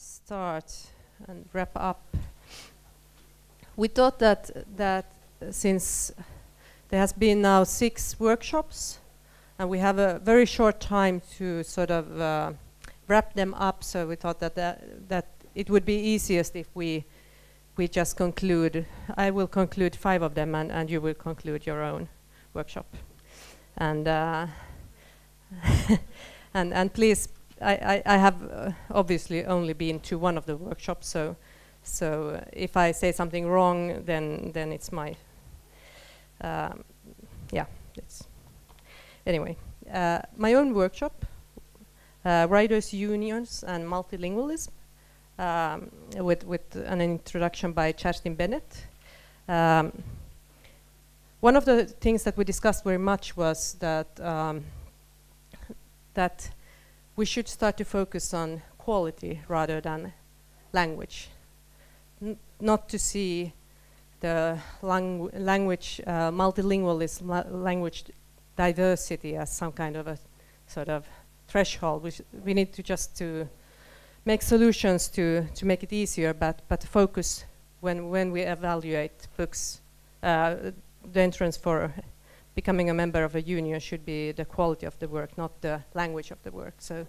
start and wrap up. We thought that that since there has been now six workshops, and we have a very short time to sort of uh, wrap them up, so we thought that that, that it would be easiest if we we just conclude. I will conclude five of them, and, and you will conclude your own workshop. And uh, and and please, I I, have uh, obviously only been to one of the workshops, so so uh, if I say something wrong, then then it's my um, yeah. It's anyway uh, my own workshop, uh, writers unions and multilingualism, um, with with an introduction by Kerstin Bennett. Um, one of the things that we discussed very much was that um, that we should start to focus on quality rather than language. N not to see the langu language uh, multilingualism, la language diversity as some kind of a sort of threshold. We, we need to just to make solutions to, to make it easier, but, but focus when, when we evaluate books. Uh, the entrance for becoming a member of a union should be the quality of the work, not the language of the work. So,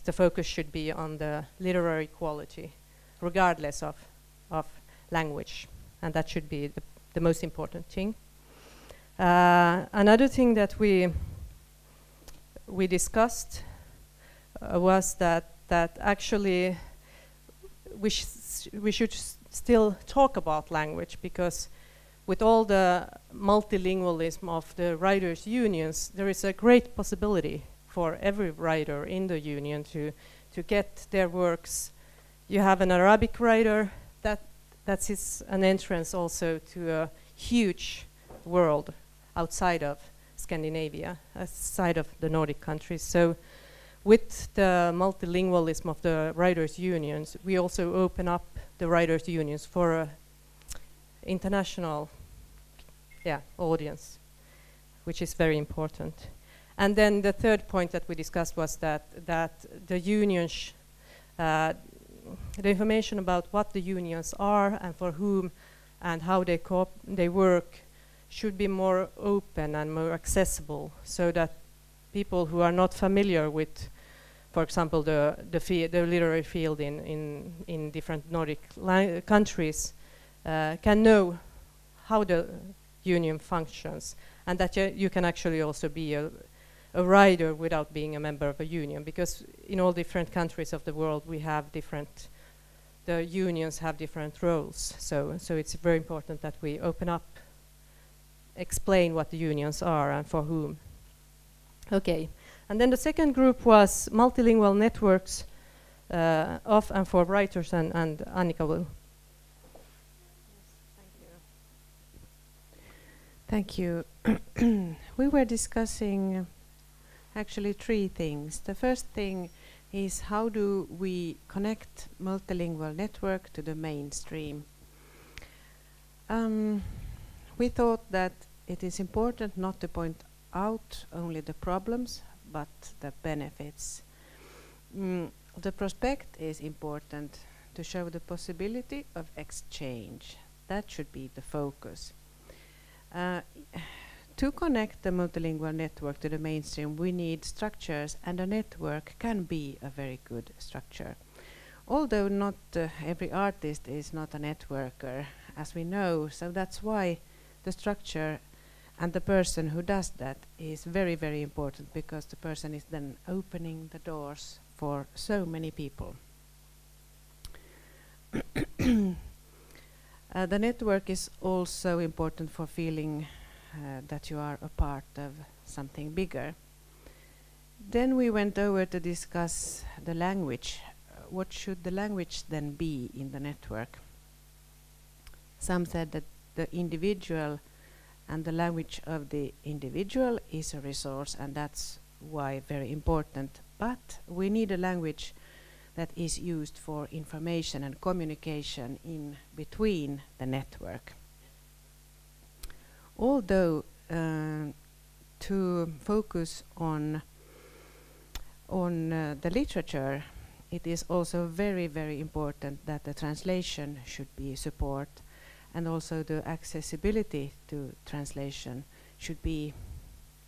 the focus should be on the literary quality, regardless of, of language. And that should be the, the most important thing. Uh, another thing that we we discussed uh, was that that actually we sh we should still talk about language because with all the multilingualism of the writers unions there is a great possibility for every writer in the union to to get their works you have an arabic writer that that's his an entrance also to a huge world outside of Scandinavia, outside of the Nordic countries. So with the multilingualism of the writers' unions, we also open up the writers' unions for an international yeah, audience, which is very important. And then the third point that we discussed was that, that the unions, uh, the information about what the unions are and for whom and how they, they work should be more open and more accessible so that people who are not familiar with, for example, the, the, the literary field in, in, in different Nordic countries uh, can know how the union functions and that you can actually also be a, a writer without being a member of a union because in all different countries of the world we have different the unions have different roles so so it's very important that we open up explain what the unions are and for whom. Okay, and then the second group was multilingual networks uh, of and for writers, and, and Annika will. Thank you. Thank you. we were discussing actually three things. The first thing is how do we connect multilingual network to the mainstream? Um, we thought that it is important not to point out only the problems, but the benefits. Mm, the prospect is important to show the possibility of exchange. That should be the focus. Uh, to connect the multilingual network to the mainstream, we need structures, and a network can be a very good structure. Although not uh, every artist is not a networker, as we know, so that's why the structure and the person who does that is very, very important because the person is then opening the doors for so many people. uh, the network is also important for feeling that you are a part of something bigger. Then we went over to discuss the language. Uh, what should the language then be in the network? Some said that the individual and the language of the individual is a resource and that's why very important but we need a language that is used for information and communication in between the network although uh, to focus on on uh, the literature it is also very, very important that the translation should be support and also the accessibility to translation should be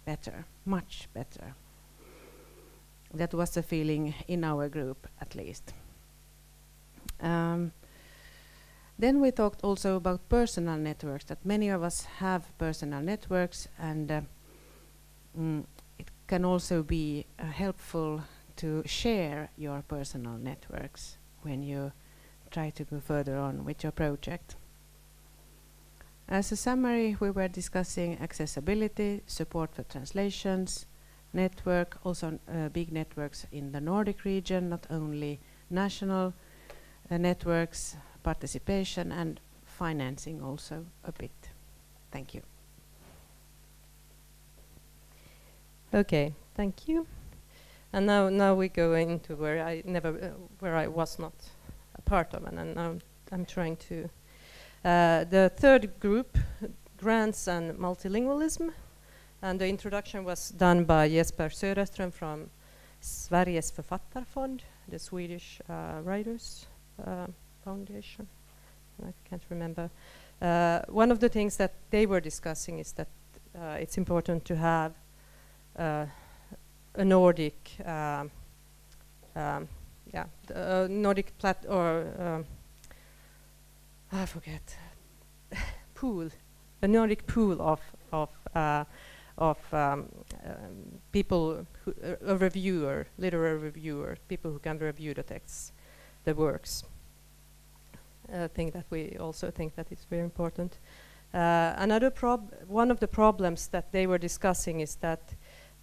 better, much better. That was the feeling in our group, at least. Um, then we talked also about personal networks, that many of us have personal networks, and uh, mm, it can also be uh, helpful to share your personal networks when you try to go further on with your project. As a summary, we were discussing accessibility, support for translations, network, also uh, big networks in the Nordic region, not only national uh, networks, participation and financing also a bit. Thank you. Okay, thank you. And now, now we go into where I never, uh, where I was not a part of, and, and now I'm trying to. Uh, the third group, grants and multilingualism, and the introduction was done by Jesper Söderström from Sveriges Författarfond, the Swedish uh, Writers uh, Foundation. I can't remember. Uh, one of the things that they were discussing is that uh, it's important to have uh, a Nordic, um, um, yeah, uh, Nordic plat or um, I forget pool, a Nordic pool of of uh, of um, um, people, who, a reviewer, literary reviewer, people who can review the texts, the works. I think that we also think that it's very important. Uh, another prob, one of the problems that they were discussing is that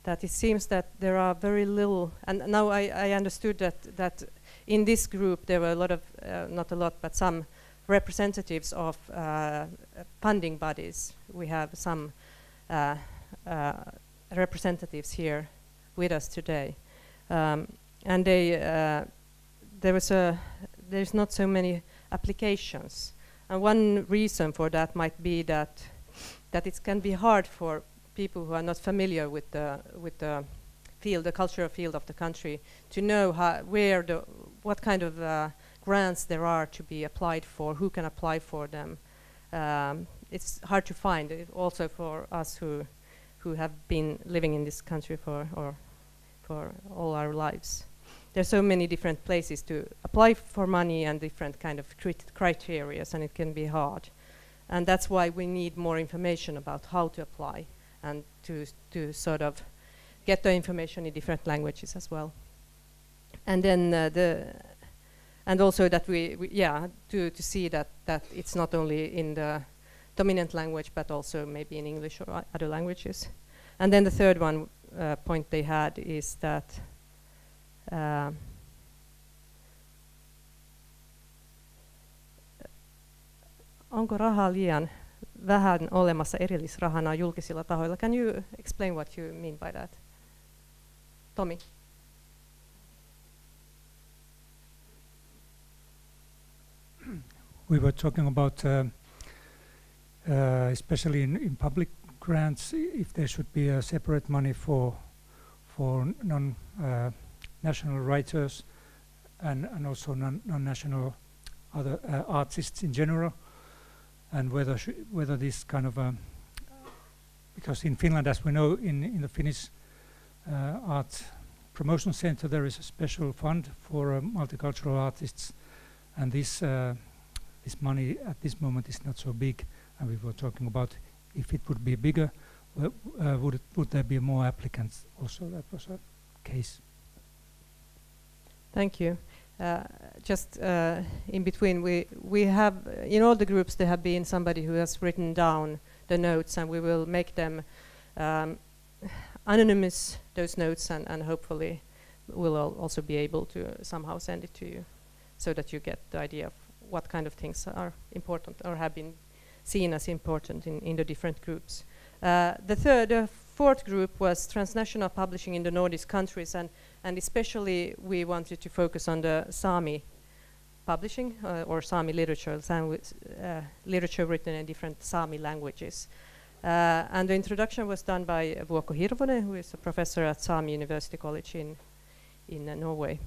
that it seems that there are very little, and now I, I understood that, that in this group there were a lot of, uh, not a lot, but some representatives of uh, funding bodies. We have some uh, uh representatives here with us today. Um, and they, uh, there was a, there's not so many applications. And one reason for that might be that, that it can be hard for people who are not familiar with the with the field, the cultural field of the country, to know how, where the what kind of uh, grants there are to be applied for, who can apply for them. Um, it's hard to find, it also for us who who have been living in this country for or for all our lives. There's so many different places to apply for money and different kind of criteria, and it can be hard. And that's why we need more information about how to apply and to, to sort of get the information in different languages as well. And then uh, the and also that we, we, yeah to to see that that it's not only in the dominant language but also maybe in English or other languages. And then the third one uh, point they had is that uh, onko rahaa liian vähän olemassa erillisrahana julkisilla tahoilla. Can you explain what you mean by that? Tommy. We were talking about, uh, uh, especially in, in public grants, if there should be a separate money for for non-national uh, writers and, and also non-national other uh, artists in general and whether whether this kind of um, because in Finland, as we know, in in the Finnish uh, art promotion center, there is a special fund for uh, multicultural artists, and this uh, this money at this moment is not so big. And we were talking about if it would be bigger, uh, would it, would there be more applicants? Also, that was a case. Thank you. Uh, just uh, in between, we we have in all the groups there have been somebody who has written down the notes, and we will make them um, anonymous those notes, and, and hopefully we'll al also be able to somehow send it to you, so that you get the idea of what kind of things are important or have been seen as important in, in the different groups. Uh, the third, fourth group was transnational publishing in the Nordic countries, and and especially we wanted to focus on the Sami publishing uh, or Sami literature, uh, literature written in different Sami languages. Uh, and the introduction was done by Vuokko Hirvonen, who is a professor at Sami University College in, in uh, Norway.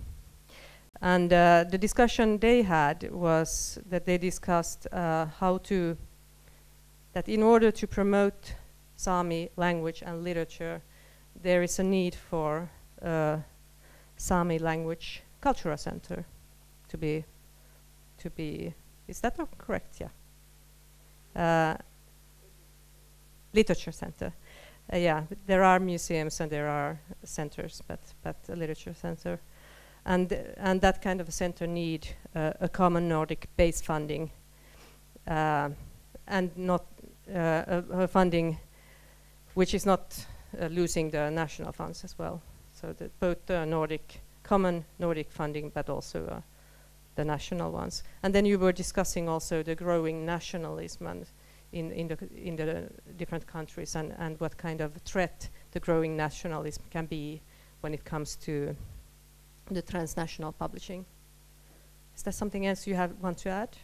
And uh, the discussion they had was that they discussed uh, how to, that in order to promote Sami language and literature, there is a need for a Sami language cultural center to be, to be, is that not correct? Yeah. Uh, literature center. Uh, yeah, there are museums and there are centers, but, but a literature center and and that kind of a center need uh, a common Nordic base funding uh, and not uh, a, a, funding which is not uh, losing the national funds as well. So that both the Nordic common Nordic funding, but also uh, the national ones. And then you were discussing also the growing nationalism and in in the in the different countries and and what kind of threat the growing nationalism can be when it comes to the transnational publishing. Is there something else you have want to add?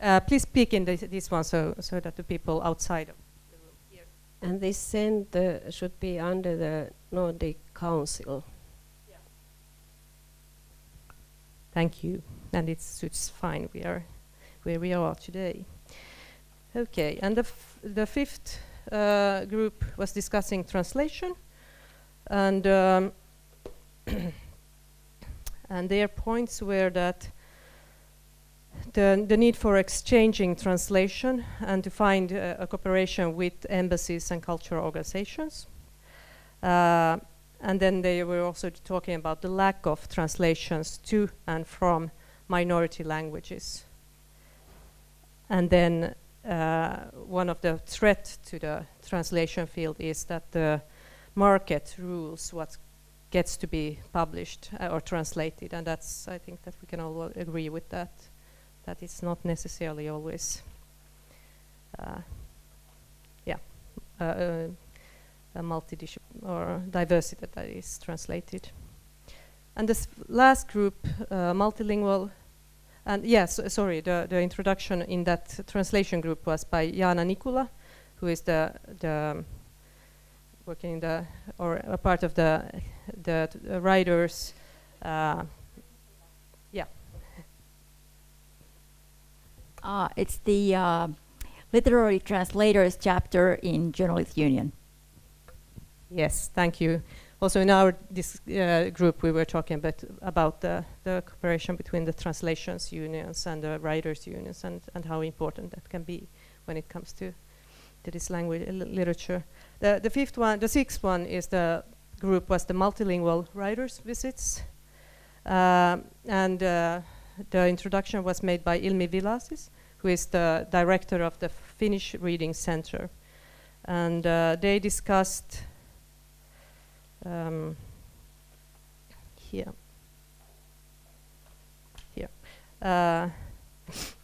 Uh, please speak in this, this, one so, so that the people outside of the room hear. And this center should be under the Nordic Council. Yeah. Thank you. And it's, suits fine. We are where we are today. Okay, and the, the fifth uh, group was discussing translation. And um, and their points were that the, the need for exchanging translation and to find uh, a cooperation with embassies and cultural organizations. Uh, and then they were also talking about the lack of translations to and from minority languages. And then uh, one of the threat to the translation field is that the market rules what gets to be published uh, or translated, and that's I think that we can all agree with that. That it's not necessarily always, uh, yeah, a multi or diversity that is translated. And this last group, uh, multilingual, and yes, sorry, the the introduction in that translation group was by Jana Nikula, who is the the working in the or a part of the the, the writers. Uh, yeah. Uh, it's the uh, literary translators chapter in Journalist Union. Yes, thank you. Also, in our this uh, group, we were talking about about the, the cooperation between the translations unions and the writers unions, and and how important that can be when it comes to to this language literature. The the fifth one, the sixth one is the group was the multilingual writers visits. Uh, and uh, the introduction was made by Ilmi Villacís, who is the director of the Finnish Reading Center. And uh, they discussed um, here. Here. Uh,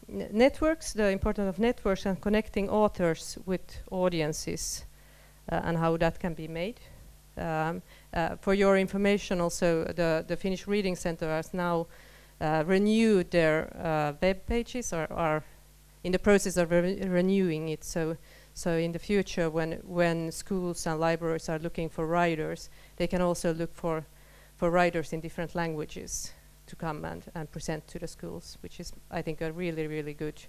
networks, the importance of networks and connecting authors with audiences uh, and how that can be made. Um, uh, for your information also, the, the Finnish Reading Center has now uh, renewed their uh, web pages or are in the process of re renewing it. So, so in the future, when, when schools and libraries are looking for writers, they can also look for, for writers in different languages to come and, and present to the schools, which is, I think, a really, really good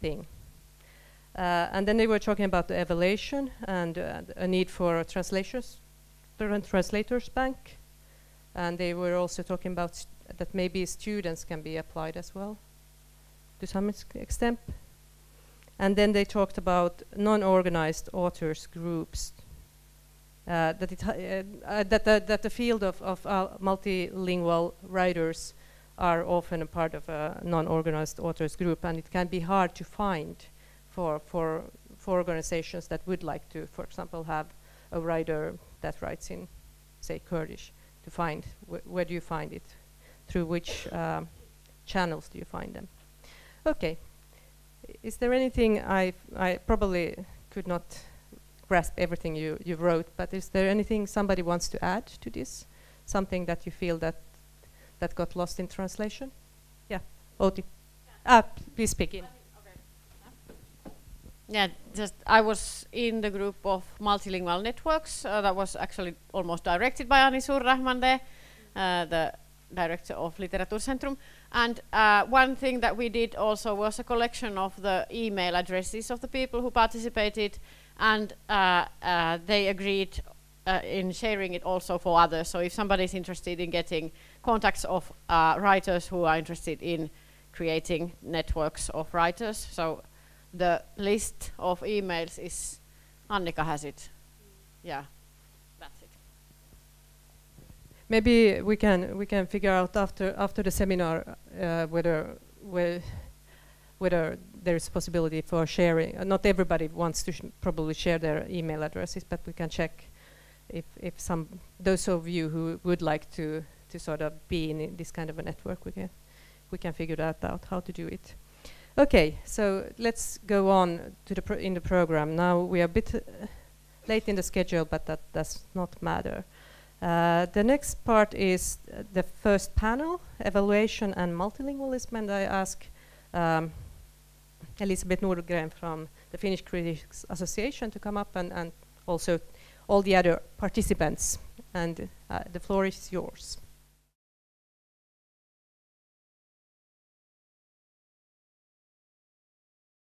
thing. Uh, and then they were talking about the evaluation and uh, a need for translations Translators Bank, and they were also talking about that maybe students can be applied as well to some extent. And then they talked about non-organized authors groups. Uh, that, it uh, uh, that, the, that the field of, of uh, multilingual writers are often a part of a non-organized authors group, and it can be hard to find for, for, for organizations that would like to, for example, have a writer that writes in, say, Kurdish, to find wh where do you find it, through which um, channels do you find them. Okay, is there anything I I probably could not grasp everything you you wrote, but is there anything somebody wants to add to this? Something that you feel that that got lost in translation? Yeah, Oti. Yeah. Ah, please speak in. Yeah, just I was in the group of multilingual networks uh, that was actually almost directed by Anisur Rahman there. Uh, the director of Literaturcentrum. And uh, one thing that we did also was a collection of the email addresses of the people who participated, and uh, uh, they agreed uh, in sharing it also for others. So if somebody is interested in getting contacts of uh, writers who are interested in creating networks of writers, so the list of emails is Annika has it. Yeah. Maybe we can we can figure out after after the seminar uh, whether whe- whether there is possibility for sharing. Uh, not everybody wants to sh probably share their email addresses, but we can check if if some those of you who would like to to sort of be in this kind of a network, we can we can figure that out how to do it. Okay, so let's go on to the in the program. Now we are a bit uh, late in the schedule, but that does not matter. Uh, the next part is the first panel, evaluation and multilingualism, and I ask um, Elisabeth Nordgren from the Finnish Critics Association to come up and, and also all the other participants. And uh, the floor is yours.